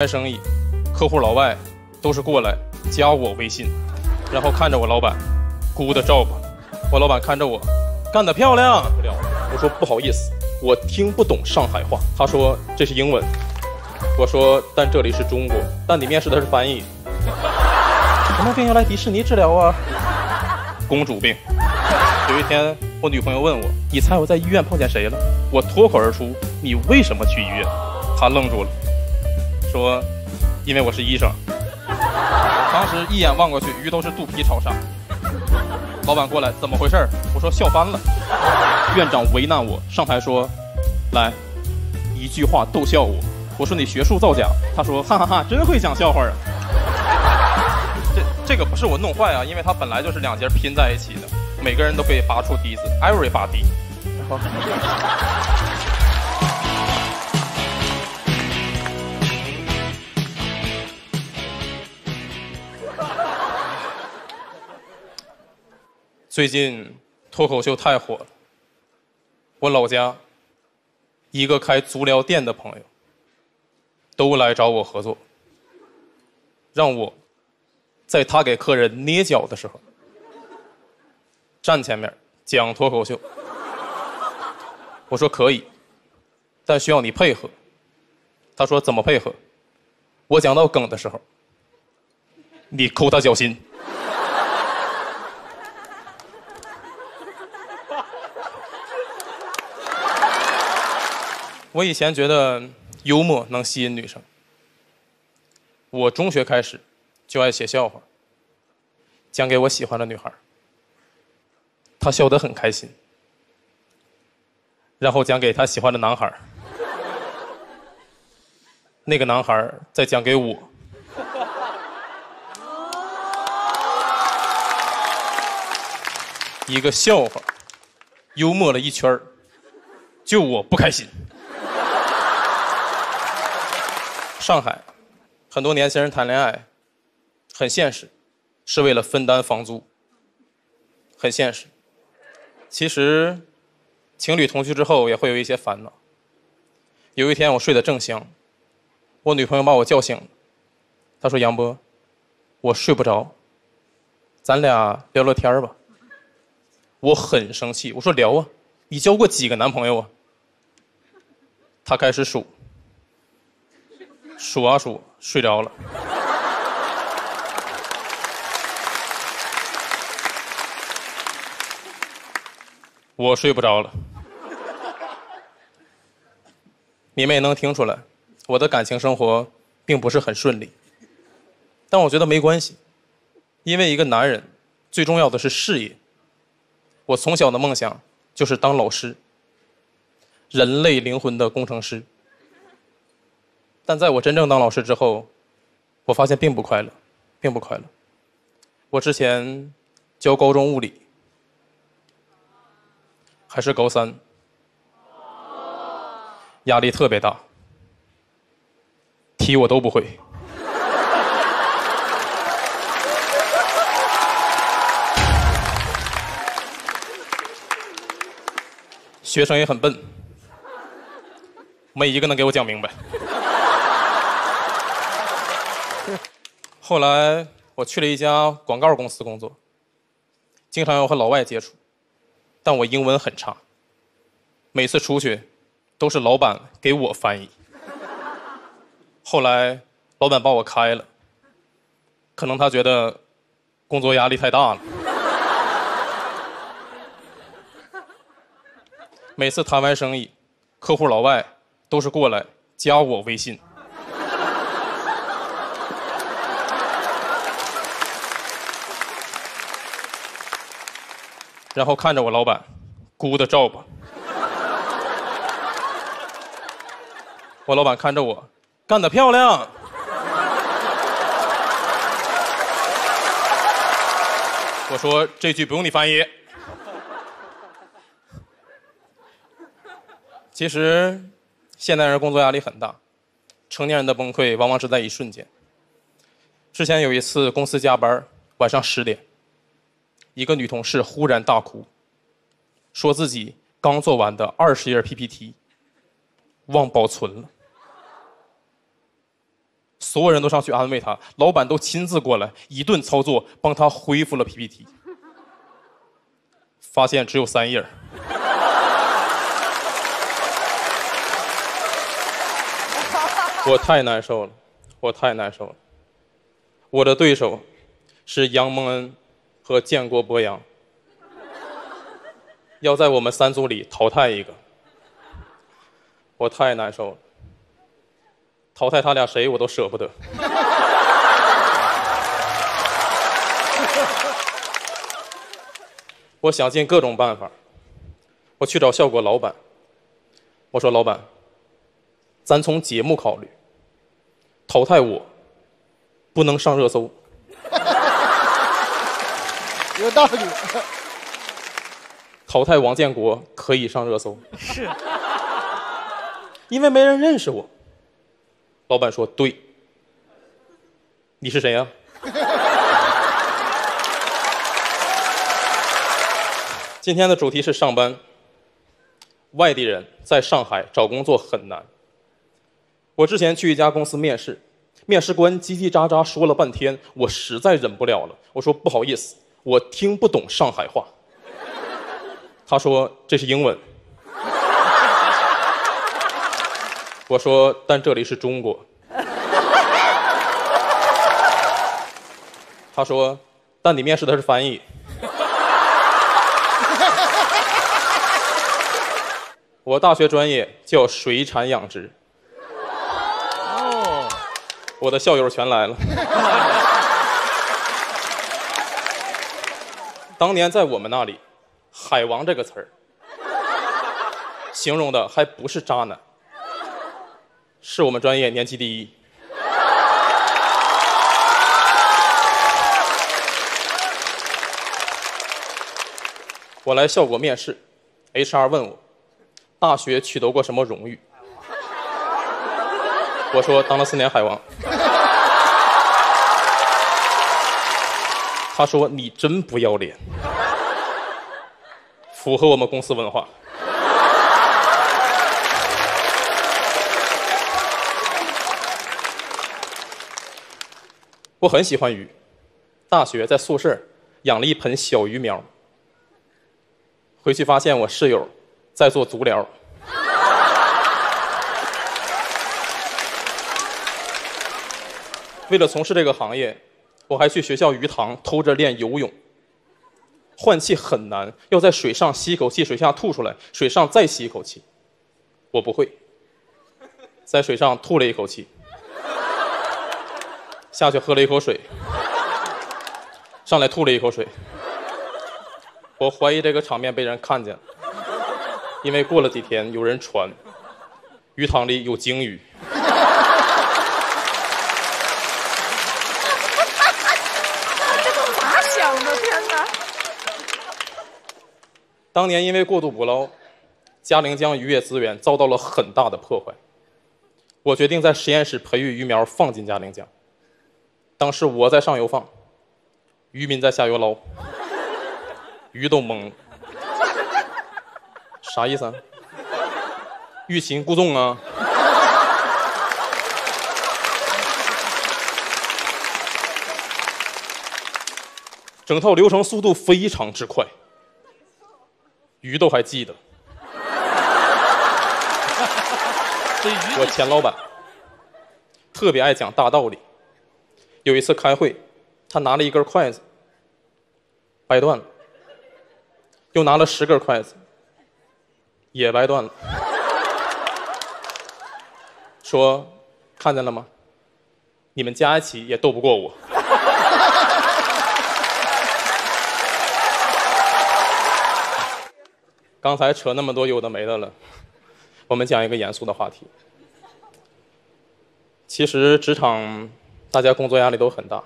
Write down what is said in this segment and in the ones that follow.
谈生意，客户老外都是过来加我微信，然后看着我老板，good job，我老板看着我，干得漂亮。我说不好意思，我听不懂上海话。他说这是英文。我说但这里是中国，但你面试的是翻译。什么病要来迪士尼治疗啊？公主病。有一天，我女朋友问我，你猜我在医院碰见谁了？我脱口而出，你为什么去医院？她愣住了。说，因为我是医生。当时一眼望过去，鱼都是肚皮朝上。老板过来，怎么回事？我说笑翻了。院长为难我，上台说，来，一句话逗笑我。我说你学术造假。他说哈哈哈，真会讲笑话啊。这这个不是我弄坏啊，因为它本来就是两节拼在一起的，每个人都可以拔出笛子，everybody。最近脱口秀太火了，我老家一个开足疗店的朋友都来找我合作，让我在他给客人捏脚的时候站前面讲脱口秀。我说可以，但需要你配合。他说怎么配合？我讲到梗的时候，你抠他脚心。我以前觉得幽默能吸引女生。我中学开始就爱写笑话，讲给我喜欢的女孩，她笑得很开心。然后讲给她喜欢的男孩，那个男孩再讲给我。一个笑话，幽默了一圈就我不开心。上海，很多年轻人谈恋爱，很现实，是为了分担房租。很现实。其实，情侣同居之后也会有一些烦恼。有一天我睡得正香，我女朋友把我叫醒，她说：“杨波，我睡不着，咱俩聊聊天吧。”我很生气，我说：“聊啊，你交过几个男朋友啊？”她开始数。数啊数，睡着了。我睡不着了。你们也能听出来，我的感情生活并不是很顺利。但我觉得没关系，因为一个男人最重要的是事业。我从小的梦想就是当老师，人类灵魂的工程师。但在我真正当老师之后，我发现并不快乐，并不快乐。我之前教高中物理，还是高三，压力特别大，题我都不会，学生也很笨，没一个能给我讲明白。后来我去了一家广告公司工作，经常要和老外接触，但我英文很差，每次出去都是老板给我翻译。后来老板把我开了，可能他觉得工作压力太大了。每次谈完生意，客户老外都是过来加我微信。然后看着我老板，good job。我老板看着我，干得漂亮。我说这句不用你翻译。其实，现代人工作压力很大，成年人的崩溃往往是在一瞬间。之前有一次公司加班，晚上十点。一个女同事忽然大哭，说自己刚做完的二十页 PPT 忘保存了。所有人都上去安慰他，老板都亲自过来一顿操作，帮他恢复了 PPT。发现只有三页。我太难受了，我太难受了。我的对手是杨蒙恩和建国博洋，要在我们三组里淘汰一个，我太难受了。淘汰他俩谁我都舍不得。我想尽各种办法，我去找效果老板，我说老板，咱从节目考虑。淘汰我，不能上热搜。有道理。淘汰王建国可以上热搜，是，因为没人认识我。老板说对。你是谁呀？今天的主题是上班。外地人在上海找工作很难。我之前去一家公司面试，面试官叽叽喳喳说了半天，我实在忍不了了。我说不好意思，我听不懂上海话。他说这是英文。我说但这里是中国。他说但你面试的是翻译。我大学专业叫水产养殖。哦我的校友全来了。当年在我们那里，“海王”这个词儿，形容的还不是渣男，是我们专业年级第一。我来效果面试，HR 问我，大学取得过什么荣誉？我说当了四年海王。他说你真不要脸，符合我们公司文化。我很喜欢鱼，大学在宿舍养了一盆小鱼苗，回去发现我室友在做足疗。为了从事这个行业，我还去学校鱼塘偷着练游泳。换气很难，要在水上吸一口气，水下吐出来，水上再吸一口气。我不会，在水上吐了一口气，下去喝了一口水，上来吐了一口水。我怀疑这个场面被人看见了，因为过了几天有人传，鱼塘里有鲸鱼。当年因为过度捕捞，嘉陵江渔业资源遭到了很大的破坏。我决定在实验室培育鱼苗，放进嘉陵江。当时我在上游放，渔民在下游捞，鱼都懵了。啥意思啊？欲擒故纵啊？整套流程速度非常之快。鱼都还记得，我前老板特别爱讲大道理。有一次开会，他拿了一根筷子，掰断了；又拿了十根筷子，也掰断了。说，看见了吗？你们加一起也斗不过我。刚才扯那么多有的没的了，我们讲一个严肃的话题。其实职场大家工作压力都很大，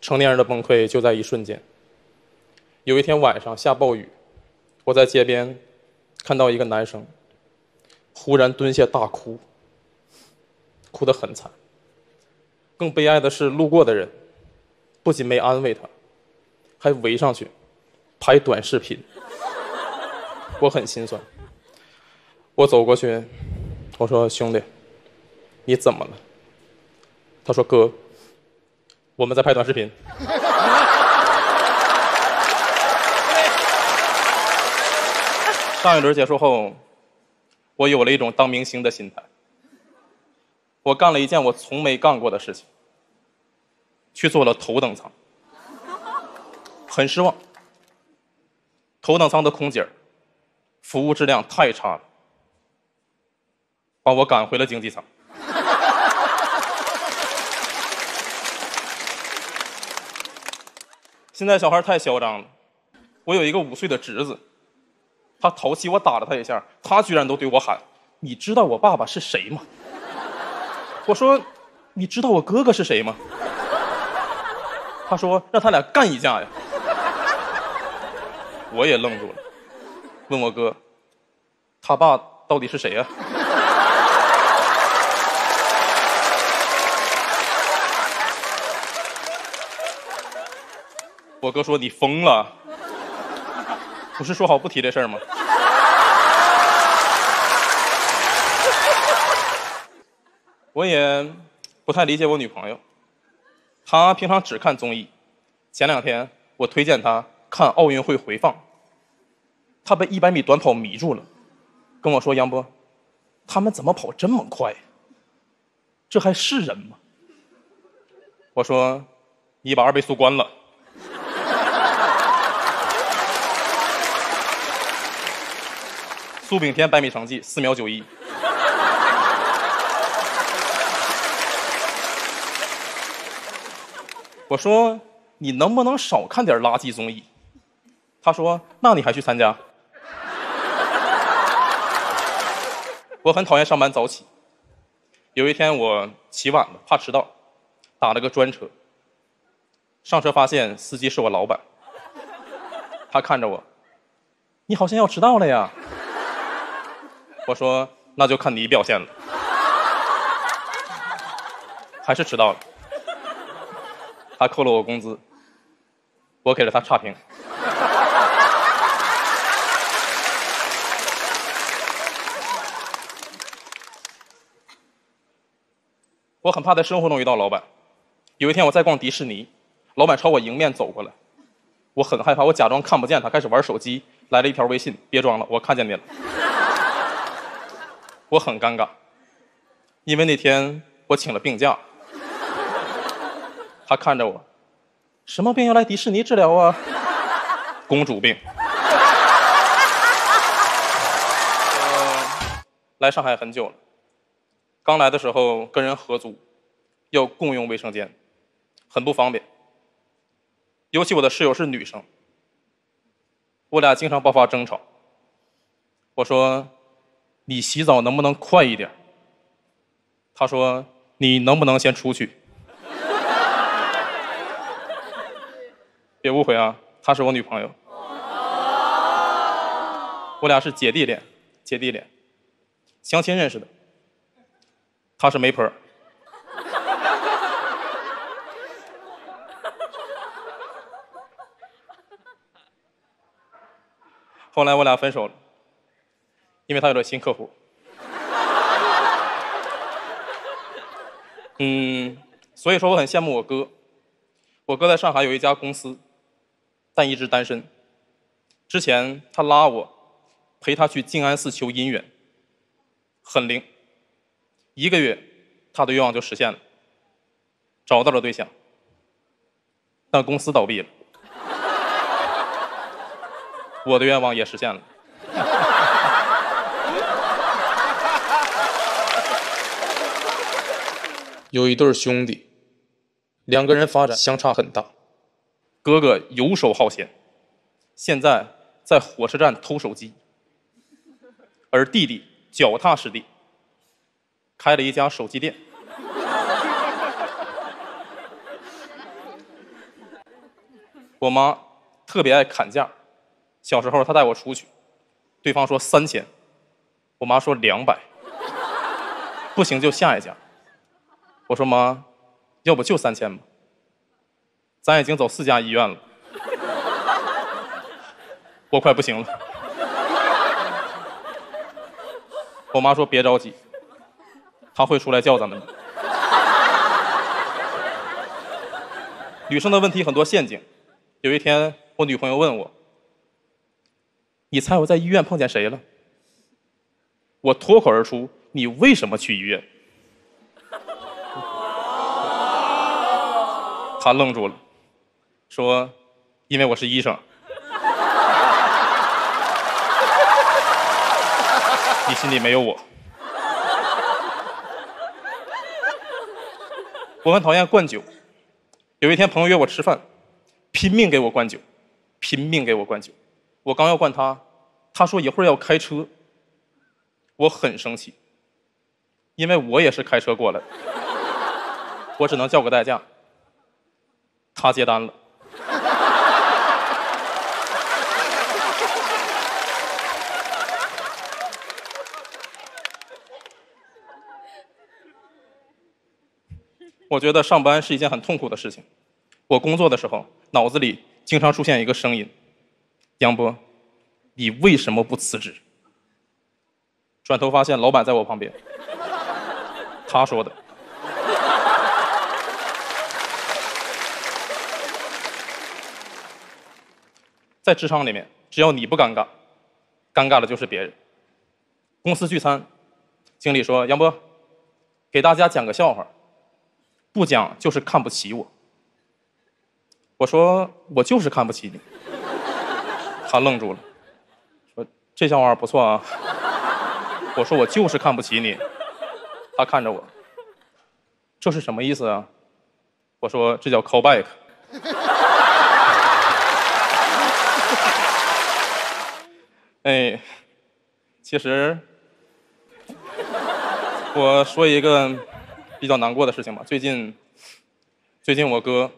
成年人的崩溃就在一瞬间。有一天晚上下暴雨，我在街边看到一个男生忽然蹲下大哭，哭得很惨。更悲哀的是，路过的人不仅没安慰他，还围上去拍短视频。我很心酸，我走过去，我说：“兄弟，你怎么了？”他说：“哥，我们在拍短视频。”上一轮结束后，我有了一种当明星的心态。我干了一件我从没干过的事情，去做了头等舱，很失望。头等舱的空姐服务质量太差了，把我赶回了经济舱。现在小孩太嚣张了，我有一个五岁的侄子。他淘气，我打了他一下，他居然都对我喊：“你知道我爸爸是谁吗？” 我说：“你知道我哥哥是谁吗？”他说：“让他俩干一架呀！” 我也愣住了，问我哥：“他爸到底是谁呀？” 我哥说：“你疯了。”不是说好不提这事儿吗？我也不太理解我女朋友，她平常只看综艺。前两天我推荐她看奥运会回放，他被一百米短跑迷住了，跟我说：“杨波，他们怎么跑这么快？这还是人吗？”我说：“你把二倍速关了。”苏炳添百米成绩四秒九一。我说你能不能少看点垃圾综艺？他说那你还去参加？我很讨厌上班早起。有一天我起晚了，怕迟到，打了个专车。上车发现司机是我老板，他看着我，你好像要迟到了呀。我说：“那就看你表现了，还是迟到了。”他扣了我工资，我给了他差评。我很怕在生活中遇到老板。有一天我在逛迪士尼，老板朝我迎面走过来，我很害怕，我假装看不见他，开始玩手机。来了一条微信：“别装了，我看见你了。”我很尴尬，因为那天我请了病假。他看着我，什么病要来迪士尼治疗啊？公主病。来上海很久了，刚来的时候跟人合租，要共用卫生间，很不方便。尤其我的室友是女生，我俩经常爆发争吵。我说。你洗澡能不能快一点？他说：“你能不能先出去？” 别误会啊，她是我女朋友，我俩是姐弟恋，姐弟恋，相亲认识的。他是媒婆。后来我俩分手了。因为他有了新客户，嗯，所以说我很羡慕我哥。我哥在上海有一家公司，但一直单身。之前他拉我陪他去静安寺求姻缘，很灵。一个月，他的愿望就实现了，找到了对象。但公司倒闭了，我的愿望也实现了。有一对兄弟，两个人发展相差很大。哥哥游手好闲，现在在火车站偷手机；而弟弟脚踏实地，开了一家手机店。我妈特别爱砍价，小时候她带我出去，对方说三千，我妈说两百，不行就下一家。我说妈，要不就三千吧。咱已经走四家医院了，我快不行了。我妈说别着急，他会出来叫咱们的。女生的问题很多陷阱。有一天，我女朋友问我：“你猜我在医院碰见谁了？”我脱口而出：“你为什么去医院？”她愣住了，说：“因为我是医生。”你心里没有我。我很讨厌灌酒。有一天，朋友约我吃饭，拼命给我灌酒，拼命给我灌酒。我刚要灌他，他说一会儿要开车。我很生气，因为我也是开车过来的，我只能叫个代驾。他接单了。我觉得上班是一件很痛苦的事情。我工作的时候，脑子里经常出现一个声音：“杨波，你为什么不辞职？”转头发现老板在我旁边，他说的。在职场里面，只要你不尴尬，尴尬的就是别人。公司聚餐，经理说：“杨波，给大家讲个笑话。”不讲就是看不起我。我说我就是看不起你。他愣住了，说这笑话不错啊。我说我就是看不起你。他看着我，这是什么意思啊？我说这叫 call back。哎，其实我说一个。比较难过的事情吧。最近，最近我哥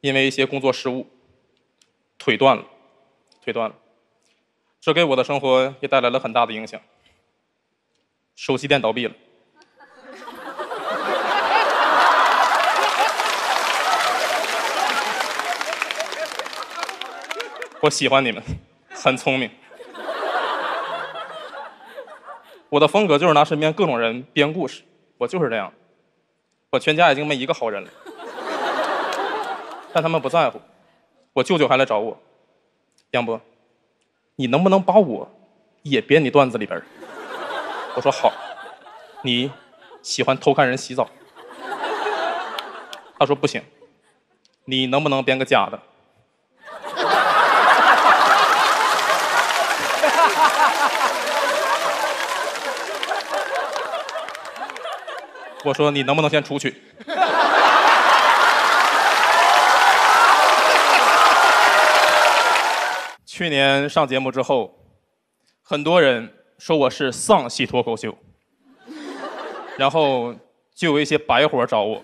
因为一些工作失误，腿断了，腿断了，这给我的生活也带来了很大的影响。手机店倒闭了。我喜欢你们，很聪明。我的风格就是拿身边各种人编故事，我就是这样。我全家已经没一个好人了，但他们不在乎。我舅舅还来找我，杨波，你能不能把我也编你段子里边？我说好。你喜欢偷看人洗澡？他说不行。你能不能编个假的？我说你能不能先出去？去年上节目之后，很多人说我是丧系脱口秀，然后就有一些白活找我。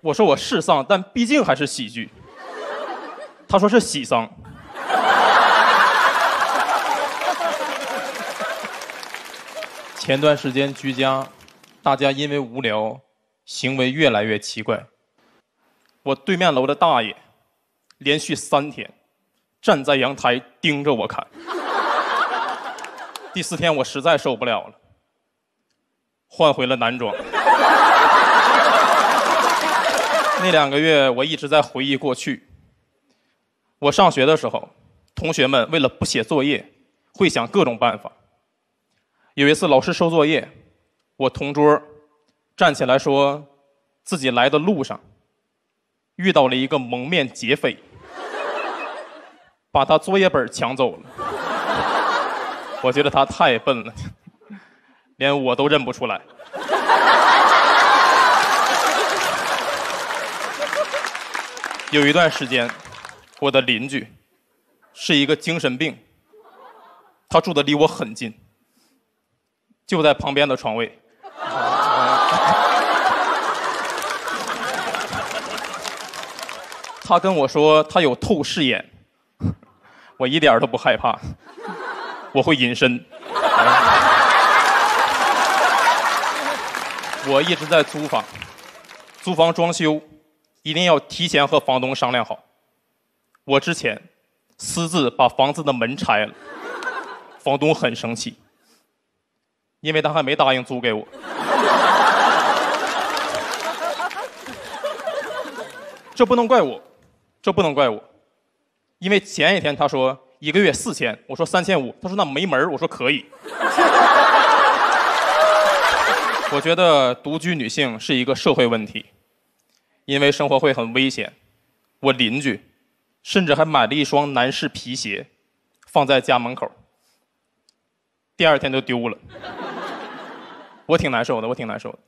我说我是丧，但毕竟还是喜剧。他说是喜丧。前段时间居家，大家因为无聊，行为越来越奇怪。我对面楼的大爷，连续三天站在阳台盯着我看。第四天我实在受不了了，换回了男装。那两个月我一直在回忆过去。我上学的时候，同学们为了不写作业，会想各种办法。有一次，老师收作业，我同桌站起来说，自己来的路上遇到了一个蒙面劫匪，把他作业本抢走了。我觉得他太笨了，连我都认不出来。有一段时间，我的邻居是一个精神病，他住的离我很近。就在旁边的床位，他跟我说他有透视眼，我一点都不害怕，我会隐身。我一直在租房，租房装修一定要提前和房东商量好。我之前私自把房子的门拆了，房东很生气。因为他还没答应租给我，这不能怪我，这不能怪我，因为前一天他说一个月四千，我说三千五，他说那没门儿我说可以。我觉得独居女性是一个社会问题，因为生活会很危险。我邻居甚至还买了一双男士皮鞋，放在家门口，第二天就丢了。我挺难受的，我挺难受的，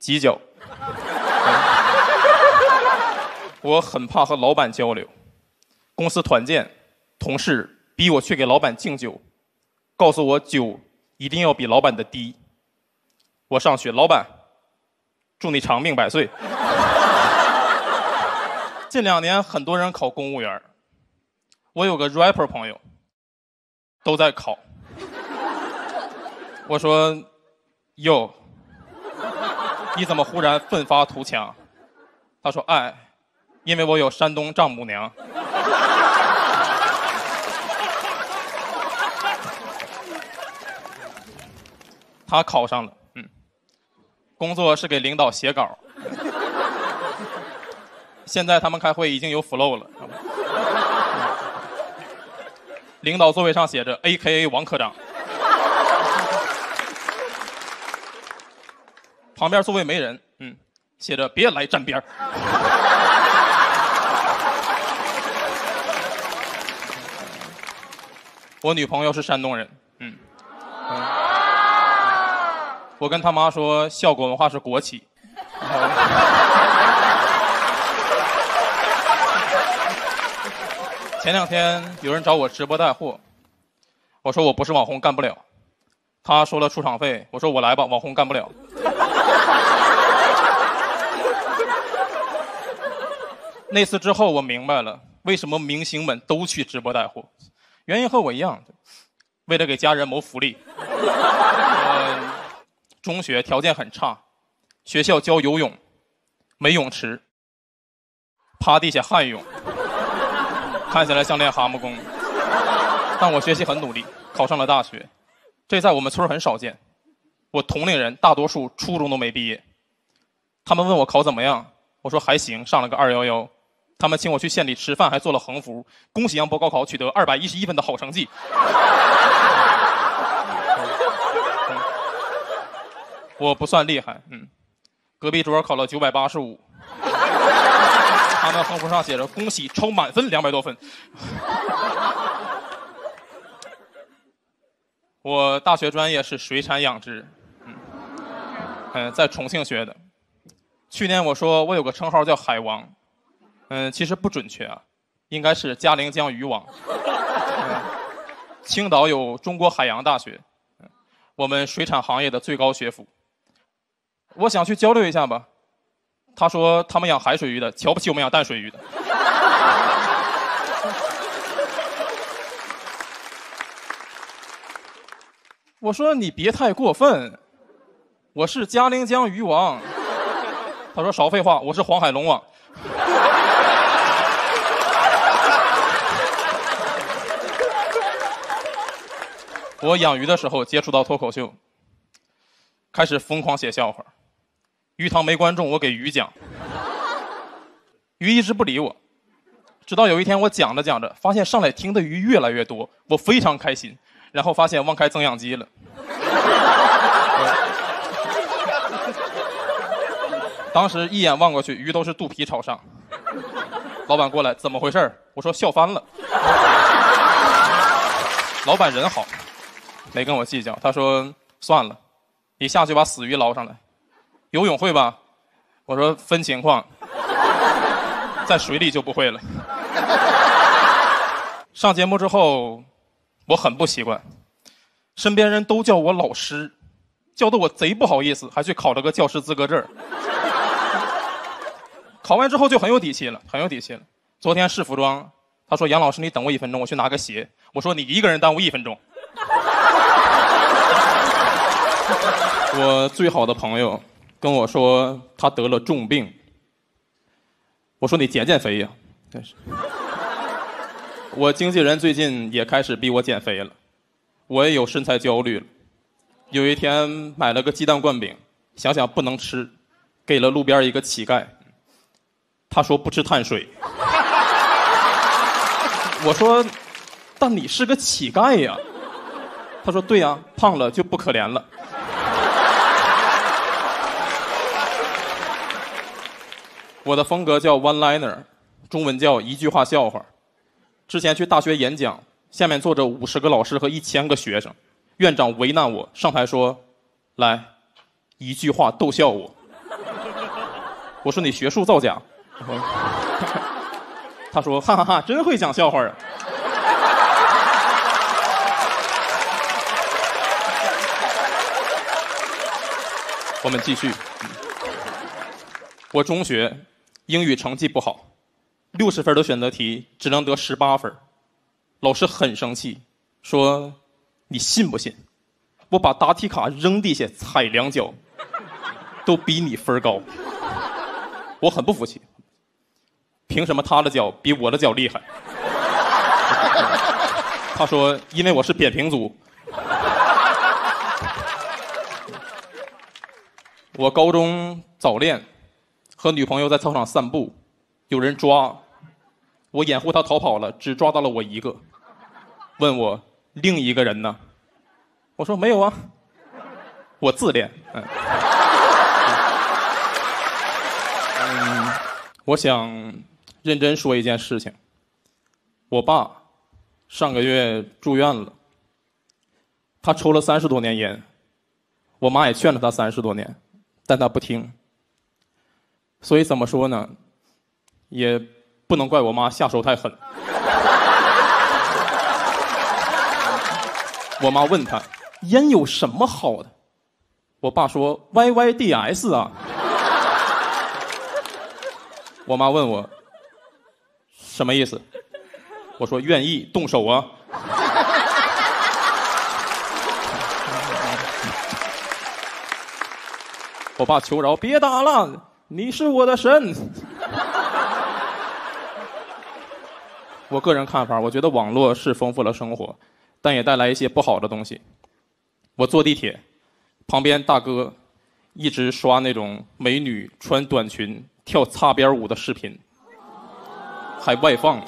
犄角。我很怕和老板交流，公司团建，同事逼我去给老板敬酒，告诉我酒一定要比老板的低。我上去，老板，祝你长命百岁。近两年很多人考公务员，我有个 rapper 朋友，都在考。我说，哟，你怎么忽然奋发图强？他说，哎，因为我有山东丈母娘。他考上了。嗯工作是给领导写稿，现在他们开会已经有 flow 了。领导座位上写着 A.K.A 王科长，旁边座位没人，嗯，写着别来站边 我女朋友是山东人，嗯。我跟他妈说，效果文化是国企。前两天有人找我直播带货，我说我不是网红，干不了。他说了出场费，我说我来吧，网红干不了。那次之后，我明白了为什么明星们都去直播带货，原因和我一样，为了给家人谋福利。中学条件很差，学校教游泳，没泳池，趴地下旱泳，看起来像练蛤蟆功。但我学习很努力，考上了大学，这在我们村很少见。我同龄人大多数初中都没毕业，他们问我考怎么样，我说还行，上了个二幺幺。他们请我去县里吃饭，还做了横幅，恭喜杨博高考取得二百一十一分的好成绩。我不算厉害，嗯，隔壁桌考了九百八十五，他们横幅上写着“恭喜超满分两百多分”。我大学专业是水产养殖，嗯，嗯，在重庆学的。去年我说我有个称号叫海王，嗯，其实不准确啊，应该是嘉陵江鱼王。青岛有中国海洋大学，我们水产行业的最高学府。我想去交流一下吧，他说他们养海水鱼的，瞧不起我们养淡水鱼的。我说你别太过分，我是嘉陵江鱼王。他说少废话，我是黄海龙王。我养鱼的时候接触到脱口秀，开始疯狂写笑话。鱼塘没观众，我给鱼讲。鱼一直不理我，直到有一天我讲着讲着，发现上来听的鱼越来越多，我非常开心。然后发现忘开增氧机了。当时一眼望过去，鱼都是肚皮朝上。老板过来，怎么回事我说笑翻了。老板人好，没跟我计较。他说算了，你下去把死鱼捞上来。游泳会吧？我说分情况，在水里就不会了。上节目之后，我很不习惯，身边人都叫我老师，叫的我贼不好意思，还去考了个教师资格证。考完之后就很有底气了，很有底气了。昨天试服装，他说：“杨老师，你等我一分钟，我去拿个鞋。”我说：“你一个人耽误一分钟。” 我最好的朋友。跟我说他得了重病，我说你减减肥呀，但是。我经纪人最近也开始逼我减肥了，我也有身材焦虑了。有一天买了个鸡蛋灌饼，想想不能吃，给了路边一个乞丐。他说不吃碳水。我说，但你是个乞丐呀。他说对呀，胖了就不可怜了。我的风格叫 one liner，中文叫一句话笑话。之前去大学演讲，下面坐着五十个老师和一千个学生，院长为难我上台说：“来，一句话逗笑我。”我说你学术造假。他说：“哈哈哈，真会讲笑话啊！”我们继续。我中学英语成绩不好，六十分的选择题只能得十八分，老师很生气，说：“你信不信？我把答题卡扔地下踩两脚，都比你分高。”我很不服气。凭什么他的脚比我的脚厉害？他说：“因为我是扁平足。”我高中早恋，和女朋友在操场散步，有人抓，我掩护他逃跑了，只抓到了我一个。问我另一个人呢？我说没有啊，我自恋。嗯，嗯，我想。认真说一件事情，我爸上个月住院了。他抽了三十多年烟，我妈也劝了他三十多年，但他不听。所以怎么说呢？也不能怪我妈下手太狠。我妈问他烟有什么好的，我爸说 Y Y D S 啊。我妈问我。什么意思？我说愿意动手啊！我爸求饶，别打了，你是我的神。我个人看法，我觉得网络是丰富了生活，但也带来一些不好的东西。我坐地铁，旁边大哥一直刷那种美女穿短裙跳擦边舞的视频。还外放，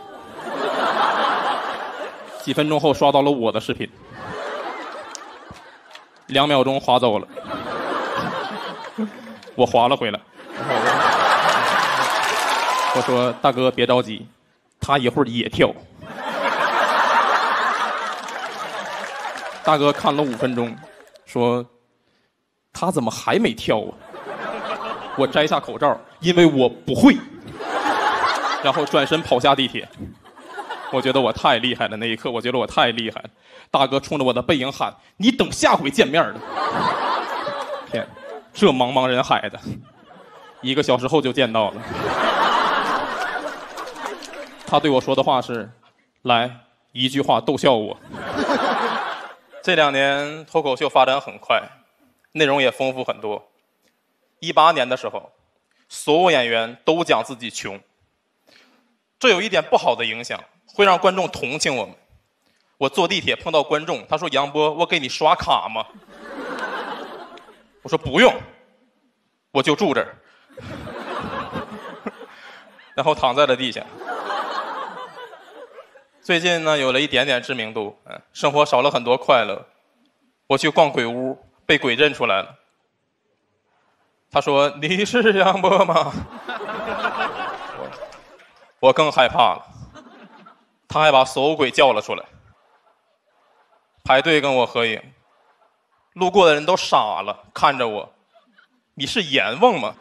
几分钟后刷到了我的视频，两秒钟划走了，我划了回来。我说：“大哥别着急，他一会儿也跳。”大哥看了五分钟，说：“他怎么还没跳啊？”我摘下口罩，因为我不会。然后转身跑下地铁，我觉得我太厉害了。那一刻，我觉得我太厉害了。大哥冲着我的背影喊：“你等下回见面了。”天，这茫茫人海的，一个小时后就见到了。他对我说的话是：“来一句话逗笑我。”这两年脱口秀发展很快，内容也丰富很多。一八年的时候，所有演员都讲自己穷。这有一点不好的影响，会让观众同情我们。我坐地铁碰到观众，他说：“杨波，我给你刷卡吗？”我说：“不用，我就住这儿。”然后躺在了地下。最近呢，有了一点点知名度，嗯，生活少了很多快乐。我去逛鬼屋，被鬼认出来了。他说：“你是杨波吗？”我更害怕了，他还把所有鬼叫了出来，排队跟我合影，路过的人都傻了，看着我，你是阎王吗？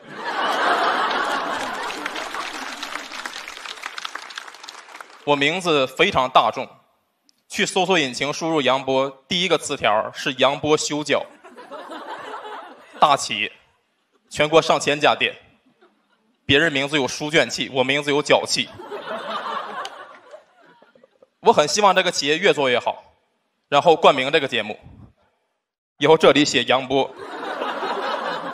我名字非常大众，去搜索引擎输入杨波，第一个词条是杨波修脚，大企业，全国上千家店。别人名字有书卷气，我名字有脚气。我很希望这个企业越做越好，然后冠名这个节目，以后这里写杨波，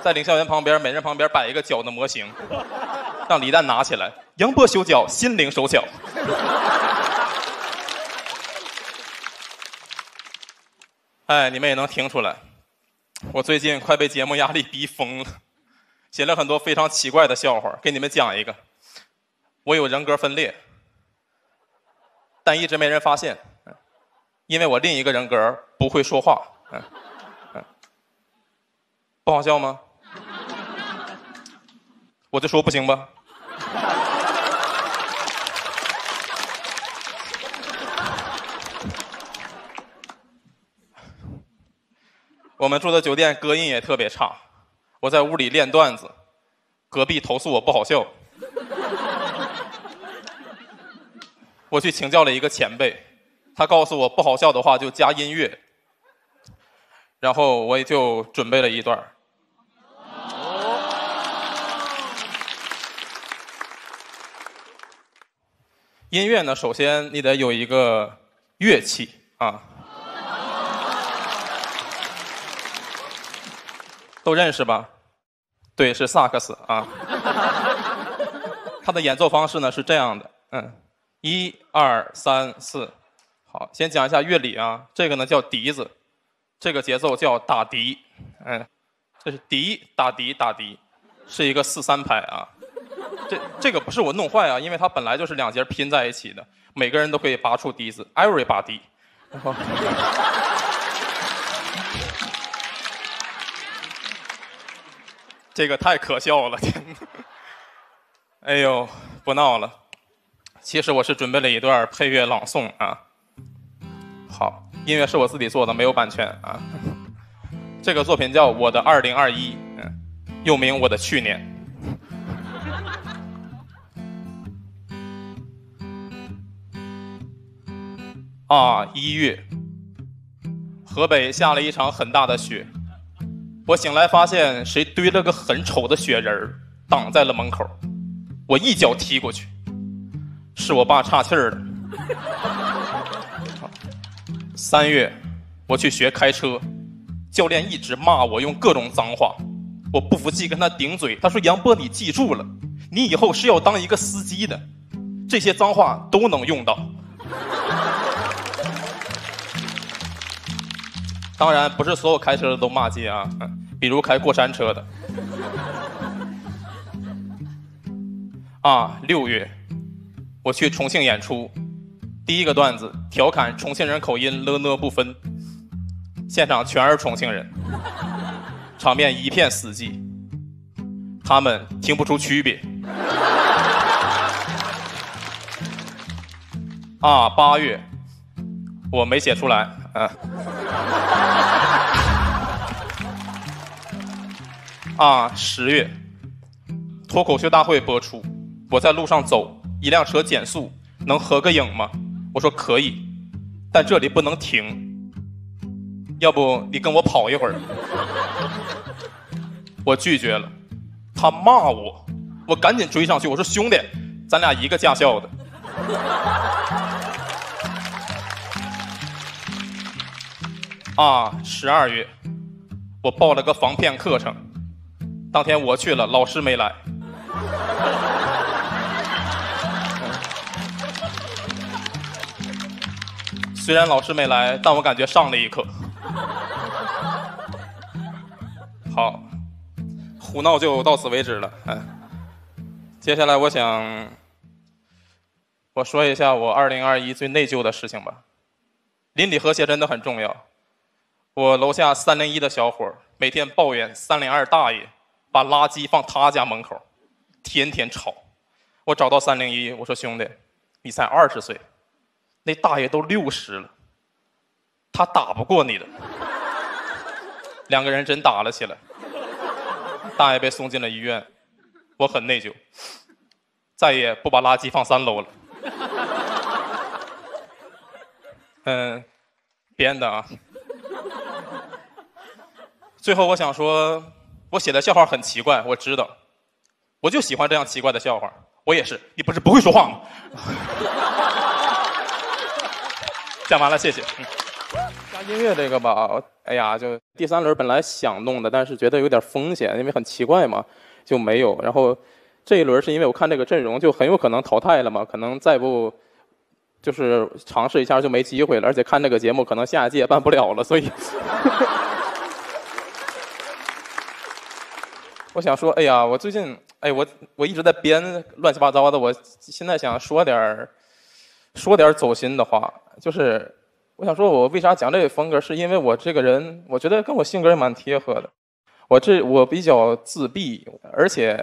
在领笑员旁边，每人旁边摆一个脚的模型，让李诞拿起来，杨波修脚，心灵手巧。哎，你们也能听出来，我最近快被节目压力逼疯了。写了很多非常奇怪的笑话，给你们讲一个。我有人格分裂，但一直没人发现，因为我另一个人格不会说话。嗯，不好笑吗？我就说不行吧。我们住的酒店隔音也特别差，我在屋里练段子，隔壁投诉我不好笑。我去请教了一个前辈，他告诉我不好笑的话就加音乐，然后我也就准备了一段。音乐呢，首先你得有一个乐器啊。都认识吧？对，是萨克斯啊。它的演奏方式呢是这样的，嗯，一二三四，好，先讲一下乐理啊。这个呢叫笛子，这个节奏叫打笛，嗯，这是笛打笛打笛，是一个四三拍啊。这这个不是我弄坏啊，因为它本来就是两节拼在一起的，每个人都可以拔出笛子，everybody。这个太可笑了，天 哪！哎呦，不闹了。其实我是准备了一段配乐朗诵啊。好，音乐是我自己做的，没有版权啊。这个作品叫《我的二零二一》，嗯，又名《我的去年》。啊，一月，河北下了一场很大的雪。我醒来发现谁堆了个很丑的雪人，挡在了门口。我一脚踢过去，是我爸岔气儿了。三月，我去学开车，教练一直骂我，用各种脏话。我不服气，跟他顶嘴。他说：“杨波，你记住了，你以后是要当一个司机的，这些脏话都能用到。”当然，不是所有开车的都骂街啊。比如开过山车的，啊，六月，我去重庆演出，第一个段子调侃重庆人口音了呢不分，现场全是重庆人，场面一片死寂，他们听不出区别。啊，八月，我没写出来，嗯。啊！十月，脱口秀大会播出，我在路上走，一辆车减速，能合个影吗？我说可以，但这里不能停，要不你跟我跑一会儿？我拒绝了，他骂我，我赶紧追上去，我说兄弟，咱俩一个驾校的。啊！十二月，我报了个防骗课程。当天我去了，老师没来。虽然老师没来，但我感觉上了一课。好，胡闹就到此为止了。嗯，接下来我想我说一下我二零二一最内疚的事情吧。邻里和谐真的很重要。我楼下三零一的小伙每天抱怨三零二大爷。把垃圾放他家门口，天天吵。我找到三零一，我说兄弟，你才二十岁，那大爷都六十了，他打不过你的。两个人真打了起来，大爷被送进了医院，我很内疚，再也不把垃圾放三楼了。嗯，编的啊。最后我想说。我写的笑话很奇怪，我知道，我就喜欢这样奇怪的笑话。我也是，你不是不会说话吗？讲完了，谢谢。加音乐这个吧，哎呀，就第三轮本来想弄的，但是觉得有点风险，因为很奇怪嘛，就没有。然后这一轮是因为我看这个阵容就很有可能淘汰了嘛，可能再不就是尝试一下就没机会了，而且看这个节目可能下一届办不了了，所以。我想说，哎呀，我最近哎，我我一直在编乱七八糟的，我现在想说点儿说点儿走心的话，就是我想说，我为啥讲这个风格，是因为我这个人，我觉得跟我性格也蛮贴合的。我这我比较自闭，而且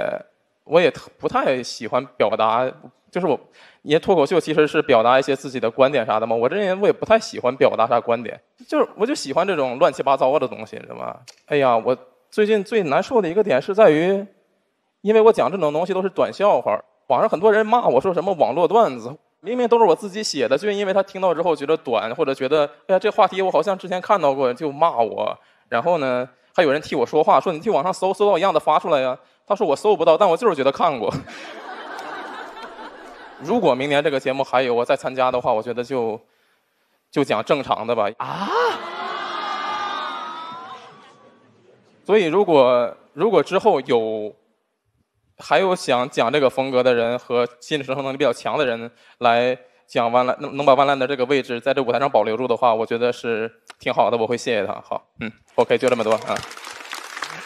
我也不太喜欢表达，就是我，因为脱口秀其实是表达一些自己的观点啥的嘛。我这人我也不太喜欢表达啥观点，就是我就喜欢这种乱七八糟的东西，知道吗？哎呀，我最近最难受的一个点是在于，因为我讲这种东西都是短笑话，网上很多人骂我说什么网络段子，明明都是我自己写的，就因为他听到之后觉得短，或者觉得哎呀这话题我好像之前看到过，就骂我。然后呢？还有人替我说话，说你去网上搜，搜到一样的发出来呀。他说我搜不到，但我就是觉得看过。如果明年这个节目还有我再参加的话，我觉得就就讲正常的吧。啊！所以如果如果之后有还有想讲这个风格的人和心理承受能力比较强的人来讲万澜，能能把万澜的这个位置在这舞台上保留住的话，我觉得是挺好的。我会谢谢他。好，嗯。OK，就这么多啊！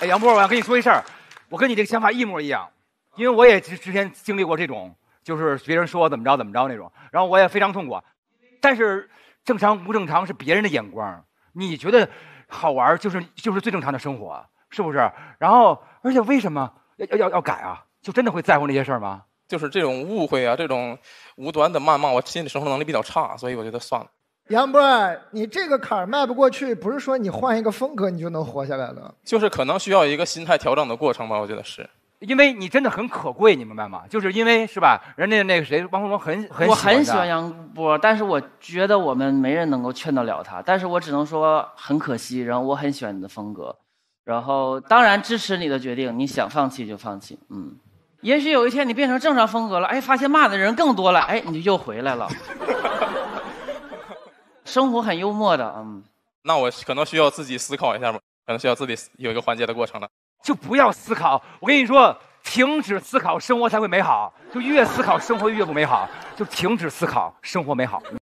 哎，杨波，我要跟你说一事儿，我跟你这个想法一模一样，因为我也之之前经历过这种，就是别人说我怎么着怎么着那种，然后我也非常痛苦。但是正常不正常是别人的眼光，你觉得好玩就是就是最正常的生活，是不是？然后而且为什么要要要要改啊？就真的会在乎那些事儿吗？就是这种误会啊，这种无端的谩骂，我心理承受能力比较差，所以我觉得算了。杨波，你这个坎儿迈不过去，不是说你换一个风格你就能活下来了，就是可能需要一个心态调整的过程吧。我觉得是，因为你真的很可贵，你明白吗？就是因为是吧？人家那个谁，汪峰峰很很我很喜欢杨波，但是我觉得我们没人能够劝得了他。但是我只能说很可惜。然后我很喜欢你的风格，然后当然支持你的决定，你想放弃就放弃。嗯，也许有一天你变成正常风格了，哎，发现骂的人更多了，哎，你就又回来了。生活很幽默的，嗯，那我可能需要自己思考一下吧，可能需要自己有一个缓解的过程了。就不要思考，我跟你说，停止思考，生活才会美好。就越思考，生活越不美好。就停止思考，生活美好。